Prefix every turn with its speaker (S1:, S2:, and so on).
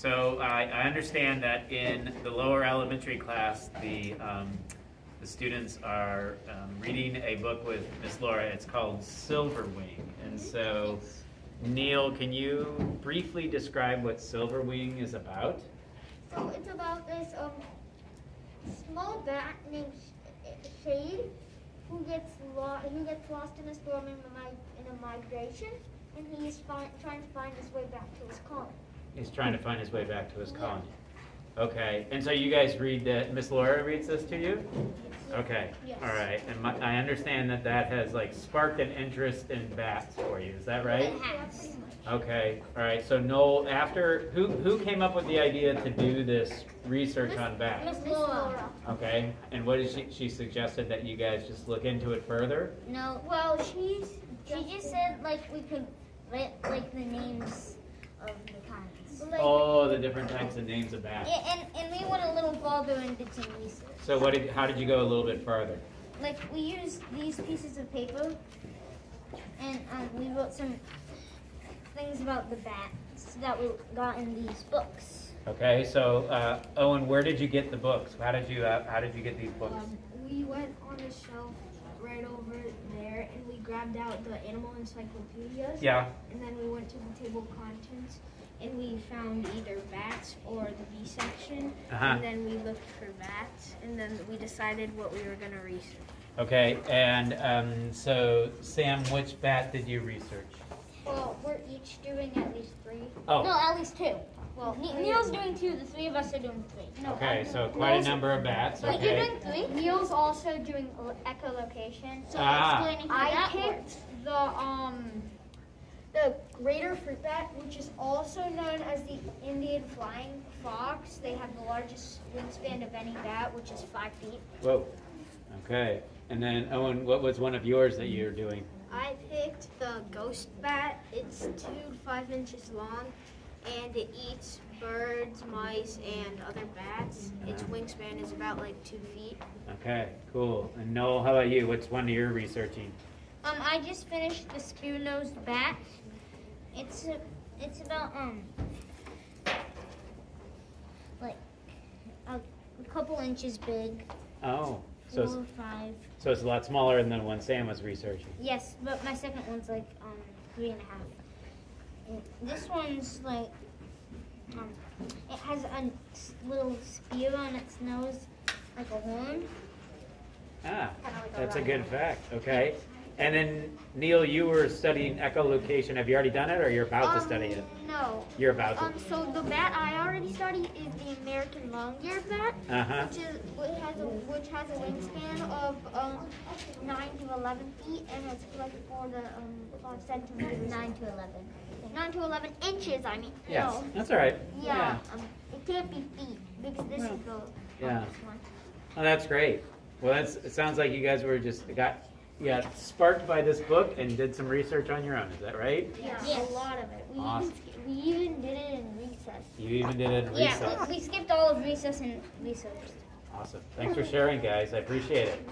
S1: So I, I understand that in the lower elementary class, the, um, the students are um, reading a book with Miss Laura. It's called Silverwing. And so, Neil, can you briefly describe what Silverwing is about?
S2: So it's about this um small bat named Sh- Shade who gets lost who gets lost in a storm in a, in a migration, and he's fi- trying to find his way back to his colony.
S1: He's trying to find his way back to his colony. Okay, and so you guys read that, Miss Laura reads this to you? Okay,
S2: Yes.
S1: all right. And my, I understand that that has like sparked an interest in bats for you, is that right?
S2: Pretty.
S1: Okay, all right, so Noel, after, who, who came up with the idea to do this research on bats?
S2: Miss Laura.
S1: Okay, and what did she, she suggested that you guys just look into it further?
S3: No,
S2: Well, she's
S3: she just said like we could write like the names of the kinds.
S2: like
S1: Oh, the different types of names of bats.
S3: Yeah, and, and we went a little farther and did some research.
S1: So what did, how did you go a little bit farther?
S3: Like we used these pieces of paper, and um, we wrote some things about the bats that we got in these books.
S1: Okay, so, uh, Owen, where did you get the books? How did you, uh, how did you get these books?
S4: Um, we went on a shelf right over there and we grabbed out the animal encyclopedias.
S1: Yeah,
S4: And then we went to the table of contents and we found either bats or the B section.
S1: Uh-huh.
S4: And then we looked for bats and then we decided what we were going to research.
S1: okay, and, um, so, Sam, which bat did you research?
S2: Well, each doing at least three.
S1: Oh.
S3: No, at least two.
S2: Well,
S3: Neil's doing two. The three of us are doing three.
S2: No,
S1: Okay,
S2: I'm
S1: so
S2: doing-
S1: quite a number of bats,
S3: Wait, you're doing three?
S2: Neil's also doing echolocation.
S3: So
S1: Ah.
S3: explaining how
S2: I
S3: that
S2: picked
S3: works.
S2: the um the greater fruit bat, which is also known as the Indian flying fox. They have the largest wingspan of any bat, which is five feet.
S1: Whoa, okay. And then, Owen, what was one of yours that you were doing?
S4: I picked the ghost bat. It's two to five inches long and it eats birds, mice, and other bats. Its wingspan is about like two feet.
S1: Okay, cool. And Noel, how about you? What's one you're researching?
S3: Um, I just finished the spear-nosed bat. It's a, it's about um, like a, a couple inches big,
S1: Oh, so it's,
S3: five.
S1: so it's a lot smaller than the one Sam was researching.
S3: Yes, but my second one's like um three and a half. And this one's like um, it has a little spear on its nose, like a horn.
S1: Ah,
S2: like
S1: that's a good fact, okay. And then, Neil, you were studying echolocation. Have you already done it, or are you're about to study it?
S2: No.
S1: You're about to.
S2: Um, so the bat I already studied is the American long-eared bat,
S1: Uh-huh.
S2: which is which has a which has a wingspan of um nine to eleven feet and it's like for the um five centimeters.
S3: Nine to eleven.
S2: Nine to eleven inches. I mean.
S1: Yes,
S2: No.
S1: that's all right.
S2: Yeah. Um, it can't be feet because this
S1: Well,
S2: is the
S1: yeah.
S2: one.
S1: Oh, that's great. Well, that's, it sounds like you guys were just, got, you got sparked by this book and did some research on your own, is that right?
S2: Yeah.
S3: Yes.
S2: A lot of it. We
S1: Awesome.
S2: even we even did it in recess.
S1: You even did it in
S3: Yeah,
S1: recess.
S3: we, we skipped all of recess and researched.
S1: Awesome. Thanks for sharing, guys. I appreciate it.